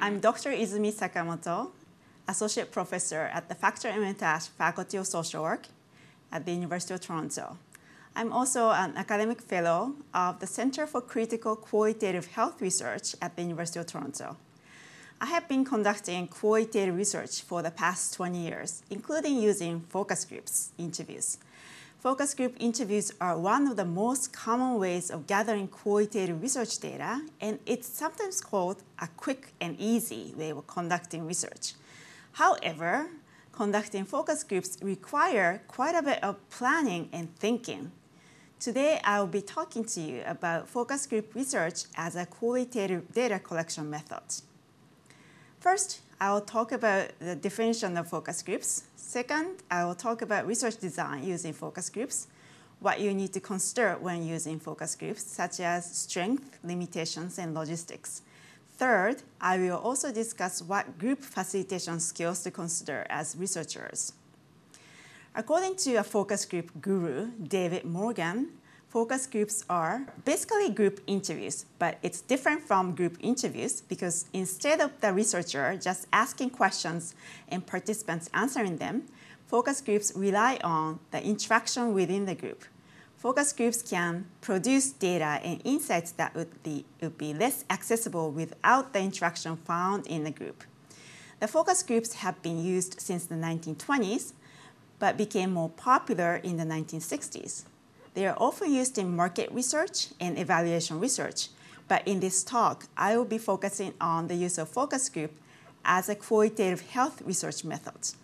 I'm Dr. Izumi Sakamoto, Associate Professor at the Factor Faculty of Social Work at the University of Toronto. I'm also an academic fellow of the Center for Critical Qualitative Health Research at the University of Toronto. I have been conducting qualitative research for the past 20 years, including using focus groups interviews. Focus group interviews are one of the most common ways of gathering qualitative research data, and it's sometimes called a quick and easy way of conducting research. However, conducting focus groups require quite a bit of planning and thinking. Today, I will be talking to you about focus group research as a qualitative data collection method. First, I will talk about the definition of focus groups. Second, I will talk about research design using focus groups, what you need to consider when using focus groups, such as strength, limitations, and logistics. Third, I will also discuss what group facilitation skills to consider as researchers. According to a focus group guru, David Morgan, focus groups are basically group interviews, but it's different from group interviews because instead of the researcher just asking questions and participants answering them, focus groups rely on the interaction within the group. Focus groups can produce data and insights that would be, would be less accessible without the interaction found in the group. The focus groups have been used since the 1920s, but became more popular in the 1960s. They are often used in market research and evaluation research, but in this talk, I will be focusing on the use of focus group as a qualitative health research method.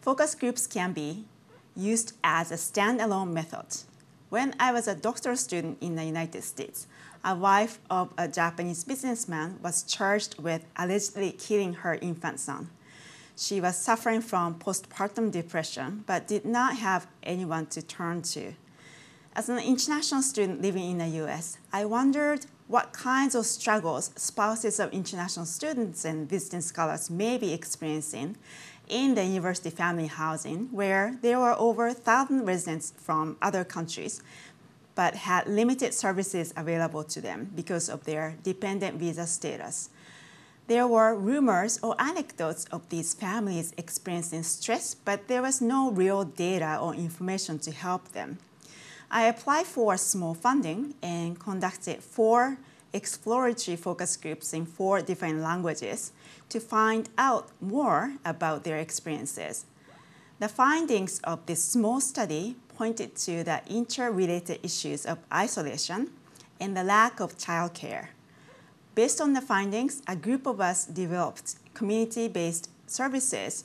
Focus groups can be used as a standalone method. When I was a doctoral student in the United States, a wife of a Japanese businessman was charged with allegedly killing her infant son. She was suffering from postpartum depression, but did not have anyone to turn to. As an international student living in the US, I wondered what kinds of struggles spouses of international students and visiting scholars may be experiencing in the university family housing, where there were over 1,000 residents from other countries, but had limited services available to them because of their dependent visa status. There were rumors or anecdotes of these families experiencing stress, but there was no real data or information to help them. I applied for small funding and conducted four exploratory focus groups in four different languages to find out more about their experiences. The findings of this small study pointed to the interrelated issues of isolation and the lack of childcare. Based on the findings, a group of us developed community-based services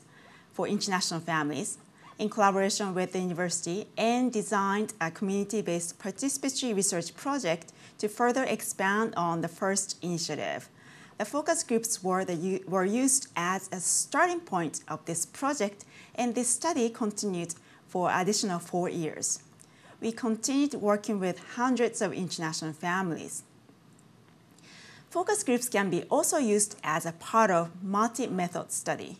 for international families in collaboration with the university and designed a community-based participatory research project to further expand on the first initiative. The focus groups were, the, were used as a starting point of this project, and this study continued for additional four years. We continued working with hundreds of international families. Focus groups can be also used as a part of multi-method study.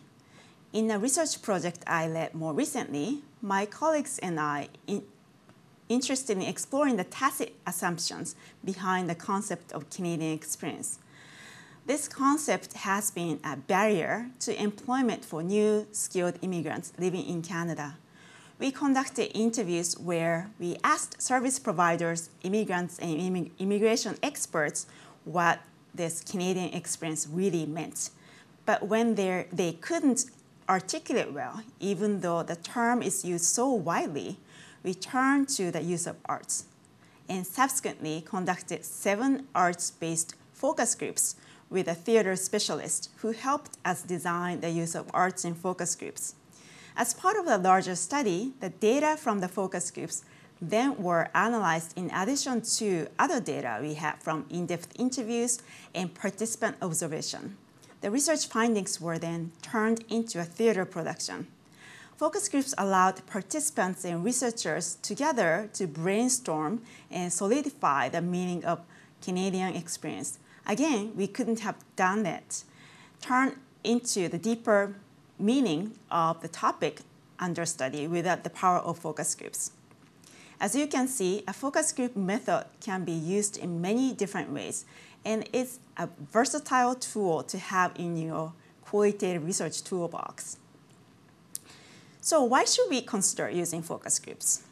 In a research project I led more recently, my colleagues and I in, interested in exploring the tacit assumptions behind the concept of Canadian experience. This concept has been a barrier to employment for new skilled immigrants living in Canada. We conducted interviews where we asked service providers, immigrants, and immigration experts what this Canadian experience really meant. But when they couldn't articulate well, even though the term is used so widely, we turned to the use of arts and subsequently conducted seven arts-based focus groups with a theater specialist who helped us design the use of arts in focus groups. As part of the larger study, the data from the focus groups then were analyzed in addition to other data we had from in-depth interviews and participant observation. The research findings were then turned into a theater production. Focus groups allowed participants and researchers together to brainstorm and solidify the meaning of Canadian experience. Again, we couldn't have done that. Turn into the deeper meaning of the topic under study without the power of focus groups. As you can see, a focus group method can be used in many different ways, and it's a versatile tool to have in your qualitative research toolbox. So why should we consider using focus groups?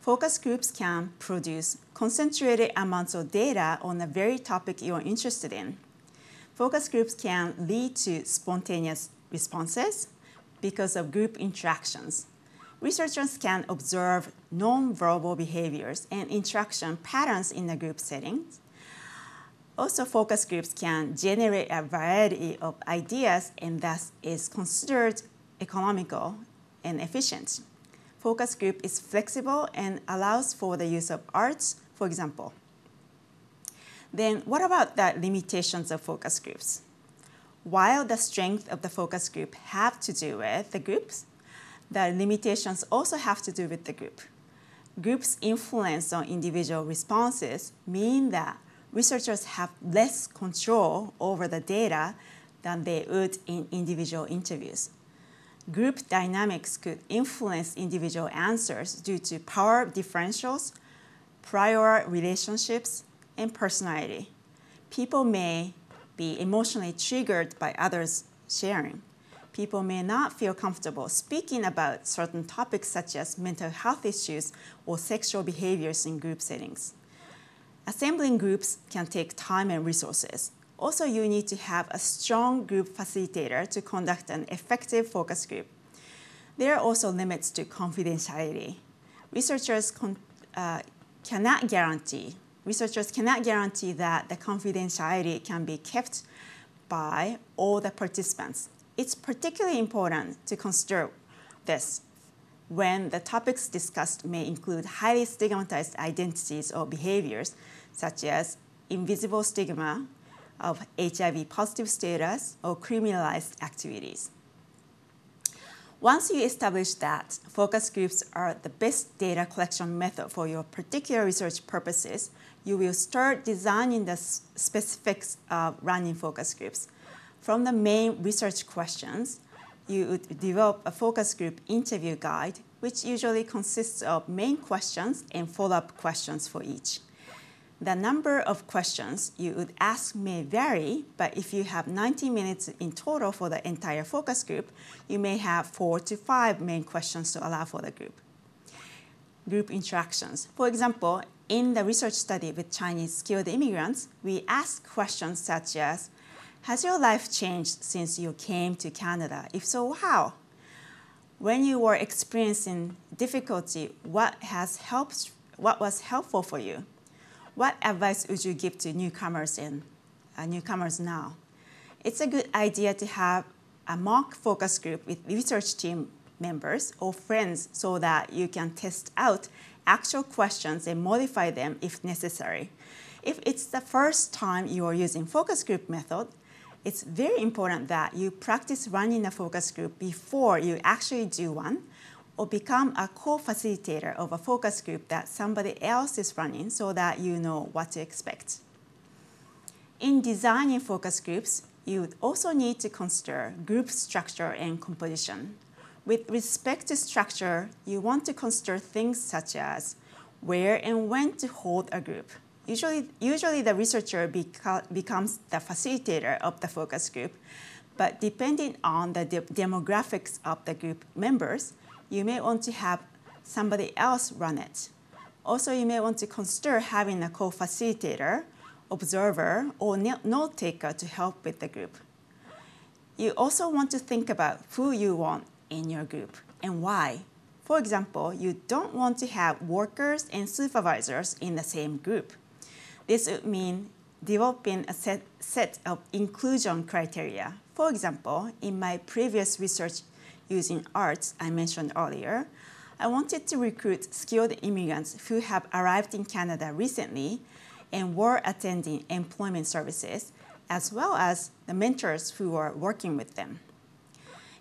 Focus groups can produce concentrated amounts of data on a very topic you're interested in. Focus groups can lead to spontaneous responses because of group interactions. Researchers can observe non-verbal behaviors and interaction patterns in a group setting. Also, focus groups can generate a variety of ideas and thus is considered economical and efficient focus group is flexible and allows for the use of arts, for example. Then what about the limitations of focus groups? While the strength of the focus group have to do with the groups, the limitations also have to do with the group. Groups' influence on individual responses mean that researchers have less control over the data than they would in individual interviews group dynamics could influence individual answers due to power differentials, prior relationships, and personality. People may be emotionally triggered by others sharing. People may not feel comfortable speaking about certain topics such as mental health issues or sexual behaviors in group settings. Assembling groups can take time and resources, also, you need to have a strong group facilitator to conduct an effective focus group. There are also limits to confidentiality. Researchers uh, cannot guarantee researchers cannot guarantee that the confidentiality can be kept by all the participants. It's particularly important to consider this when the topics discussed may include highly stigmatized identities or behaviors, such as invisible stigma, of HIV positive status or criminalized activities. Once you establish that focus groups are the best data collection method for your particular research purposes, you will start designing the specifics of running focus groups. From the main research questions, you would develop a focus group interview guide, which usually consists of main questions and follow-up questions for each. The number of questions you would ask may vary, but if you have 90 minutes in total for the entire focus group, you may have four to five main questions to allow for the group. Group interactions. For example, in the research study with Chinese skilled immigrants, we asked questions such as, has your life changed since you came to Canada? If so, how? When you were experiencing difficulty, what has helped, what was helpful for you? What advice would you give to newcomers and uh, newcomers now? It's a good idea to have a mock focus group with research team members or friends so that you can test out actual questions and modify them if necessary. If it's the first time you are using focus group method, it's very important that you practice running a focus group before you actually do one or become a co-facilitator of a focus group that somebody else is running so that you know what to expect. In designing focus groups, you also need to consider group structure and composition. With respect to structure, you want to consider things such as where and when to hold a group. Usually, usually the researcher beca becomes the facilitator of the focus group, but depending on the de demographics of the group members, you may want to have somebody else run it. Also, you may want to consider having a co-facilitator, observer, or note taker to help with the group. You also want to think about who you want in your group and why. For example, you don't want to have workers and supervisors in the same group. This would mean developing a set, set of inclusion criteria. For example, in my previous research using arts I mentioned earlier, I wanted to recruit skilled immigrants who have arrived in Canada recently and were attending employment services, as well as the mentors who were working with them.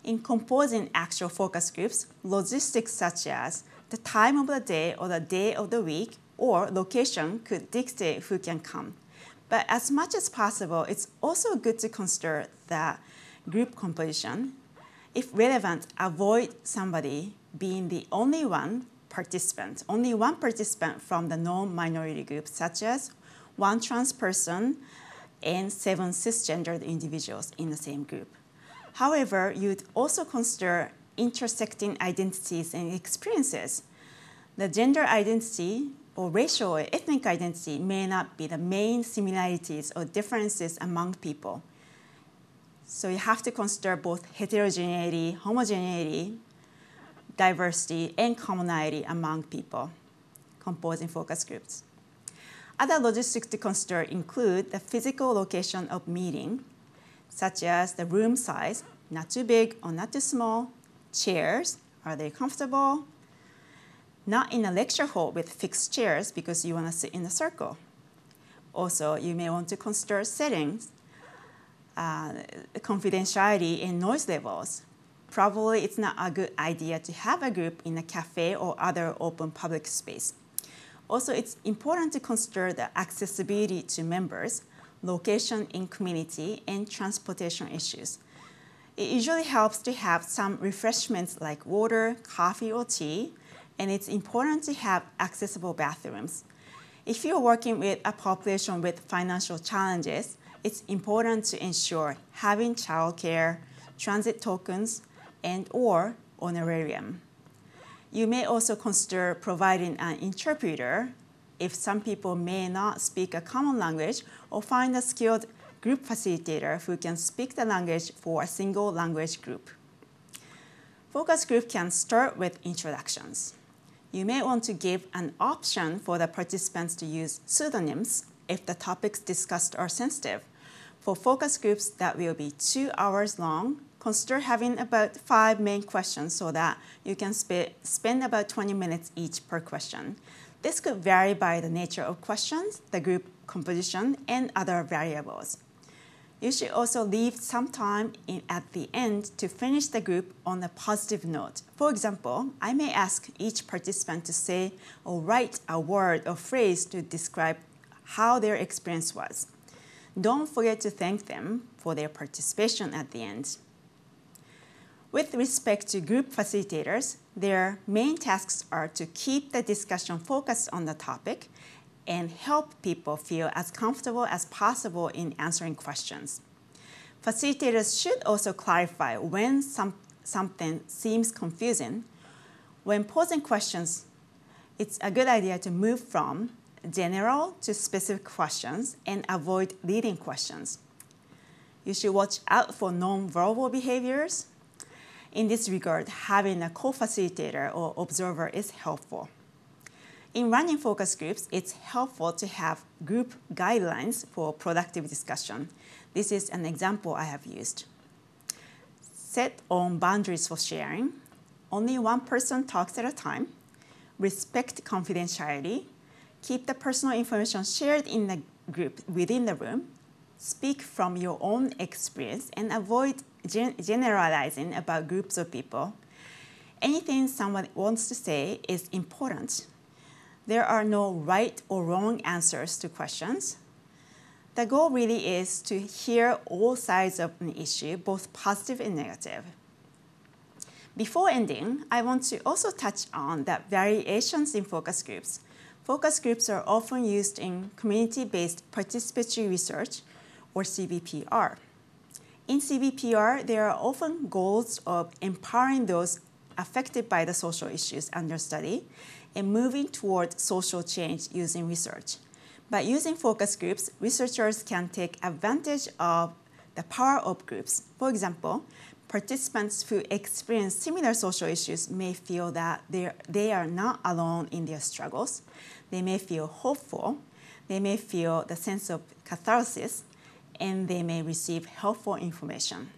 In composing actual focus groups, logistics such as the time of the day or the day of the week or location could dictate who can come. But as much as possible, it's also good to consider the group composition if relevant, avoid somebody being the only one participant, only one participant from the non-minority group, such as one trans person and seven cisgendered individuals in the same group. However, you'd also consider intersecting identities and experiences. The gender identity or racial or ethnic identity may not be the main similarities or differences among people. So you have to consider both heterogeneity, homogeneity, diversity, and commonality among people composing focus groups. Other logistics to consider include the physical location of meeting, such as the room size, not too big or not too small, chairs, are they comfortable? Not in a lecture hall with fixed chairs because you want to sit in a circle. Also, you may want to consider settings, uh, confidentiality and noise levels. Probably it's not a good idea to have a group in a cafe or other open public space. Also, it's important to consider the accessibility to members, location in community, and transportation issues. It usually helps to have some refreshments like water, coffee, or tea, and it's important to have accessible bathrooms. If you're working with a population with financial challenges, it's important to ensure having childcare, transit tokens, and or honorarium. You may also consider providing an interpreter if some people may not speak a common language or find a skilled group facilitator who can speak the language for a single language group. Focus group can start with introductions. You may want to give an option for the participants to use pseudonyms if the topics discussed are sensitive. For focus groups that will be two hours long, consider having about five main questions so that you can sp spend about 20 minutes each per question. This could vary by the nature of questions, the group composition, and other variables. You should also leave some time in, at the end to finish the group on a positive note. For example, I may ask each participant to say or write a word or phrase to describe how their experience was. Don't forget to thank them for their participation at the end. With respect to group facilitators, their main tasks are to keep the discussion focused on the topic and help people feel as comfortable as possible in answering questions. Facilitators should also clarify when some, something seems confusing. When posing questions, it's a good idea to move from general to specific questions and avoid leading questions. You should watch out for non-verbal behaviors in this regard, having a co-facilitator or observer is helpful. In running focus groups, it's helpful to have group guidelines for productive discussion. This is an example I have used. Set own boundaries for sharing. Only one person talks at a time. Respect confidentiality. Keep the personal information shared in the group within the room. Speak from your own experience and avoid gen generalizing about groups of people. Anything someone wants to say is important. There are no right or wrong answers to questions. The goal really is to hear all sides of an issue, both positive and negative. Before ending, I want to also touch on the variations in focus groups. Focus groups are often used in community-based participatory research, or CBPR. In CBPR, there are often goals of empowering those affected by the social issues under study and moving toward social change using research. By using focus groups, researchers can take advantage of the power of groups. For example, participants who experience similar social issues may feel that they are not alone in their struggles. They may feel hopeful. They may feel the sense of catharsis and they may receive helpful information.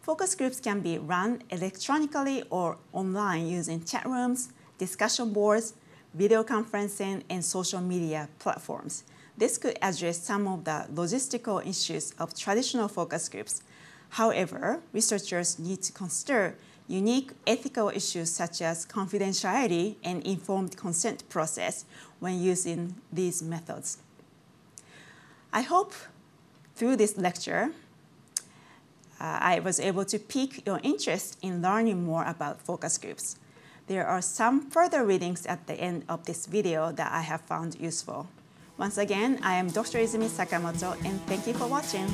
Focus groups can be run electronically or online using chat rooms, discussion boards, video conferencing, and social media platforms. This could address some of the logistical issues of traditional focus groups. However, researchers need to consider unique ethical issues such as confidentiality and informed consent process when using these methods. I hope through this lecture, uh, I was able to pique your interest in learning more about focus groups. There are some further readings at the end of this video that I have found useful. Once again, I am Dr. Izumi Sakamoto and thank you for watching.